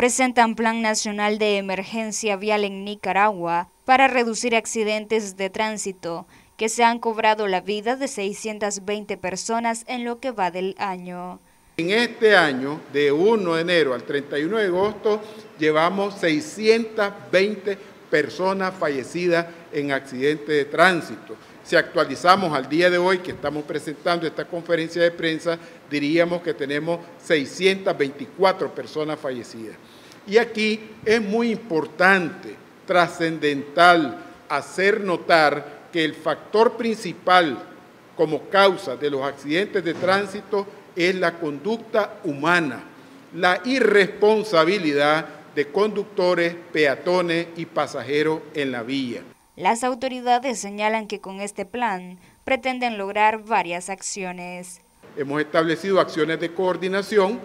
presentan Plan Nacional de Emergencia Vial en Nicaragua para reducir accidentes de tránsito que se han cobrado la vida de 620 personas en lo que va del año. En este año, de 1 de enero al 31 de agosto, llevamos 620 personas fallecidas en accidentes de tránsito. Si actualizamos al día de hoy que estamos presentando esta conferencia de prensa, diríamos que tenemos 624 personas fallecidas. Y aquí es muy importante, trascendental, hacer notar que el factor principal como causa de los accidentes de tránsito es la conducta humana, la irresponsabilidad de conductores, peatones y pasajeros en la vía. Las autoridades señalan que con este plan pretenden lograr varias acciones. Hemos establecido acciones de coordinación,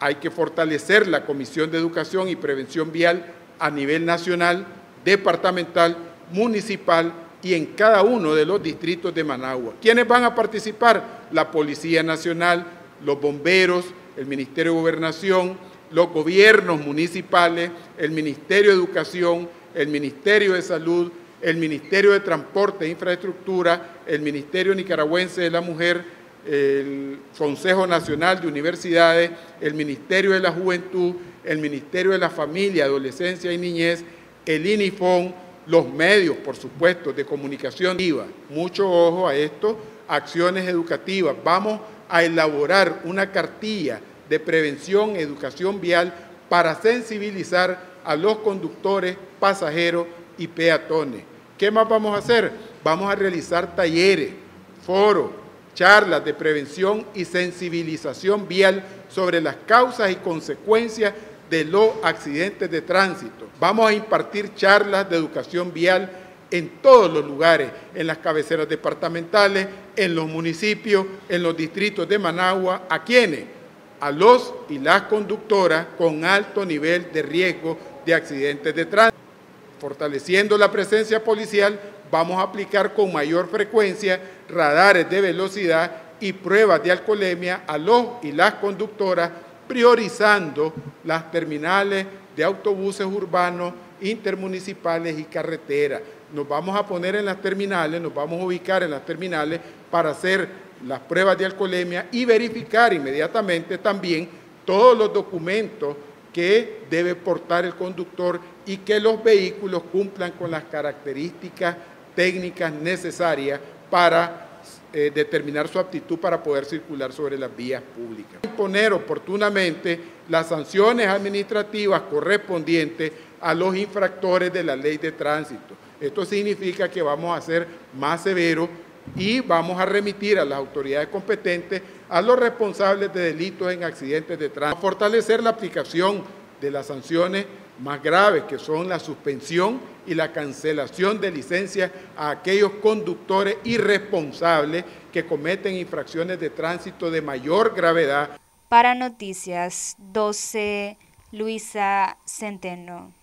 hay que fortalecer la Comisión de Educación y Prevención Vial a nivel nacional, departamental, municipal y en cada uno de los distritos de Managua. ¿Quiénes van a participar? La Policía Nacional, los bomberos, el Ministerio de Gobernación, los gobiernos municipales, el Ministerio de Educación, el Ministerio de Salud, el Ministerio de Transporte e Infraestructura, el Ministerio Nicaragüense de la Mujer, el Consejo Nacional de Universidades, el Ministerio de la Juventud, el Ministerio de la Familia, Adolescencia y Niñez, el INIFON, los medios, por supuesto, de comunicación. Mucho ojo a esto, acciones educativas. Vamos a elaborar una cartilla de prevención, educación vial para sensibilizar a los conductores, pasajeros y peatones. ¿Qué más vamos a hacer? Vamos a realizar talleres, foros, charlas de prevención y sensibilización vial sobre las causas y consecuencias de los accidentes de tránsito. Vamos a impartir charlas de educación vial en todos los lugares, en las cabeceras departamentales, en los municipios, en los distritos de Managua. ¿A quiénes? A los y las conductoras con alto nivel de riesgo de accidentes de tránsito. Fortaleciendo la presencia policial, vamos a aplicar con mayor frecuencia radares de velocidad y pruebas de alcoholemia a los y las conductoras, priorizando las terminales de autobuses urbanos, intermunicipales y carreteras. Nos vamos a poner en las terminales, nos vamos a ubicar en las terminales para hacer las pruebas de alcoholemia y verificar inmediatamente también todos los documentos que debe portar el conductor y que los vehículos cumplan con las características técnicas necesarias para eh, determinar su aptitud para poder circular sobre las vías públicas. Imponer oportunamente las sanciones administrativas correspondientes a los infractores de la ley de tránsito. Esto significa que vamos a ser más severos y vamos a remitir a las autoridades competentes a los responsables de delitos en accidentes de tránsito. Fortalecer la aplicación de las sanciones más graves, que son la suspensión y la cancelación de licencias a aquellos conductores irresponsables que cometen infracciones de tránsito de mayor gravedad. Para Noticias 12, Luisa Centeno.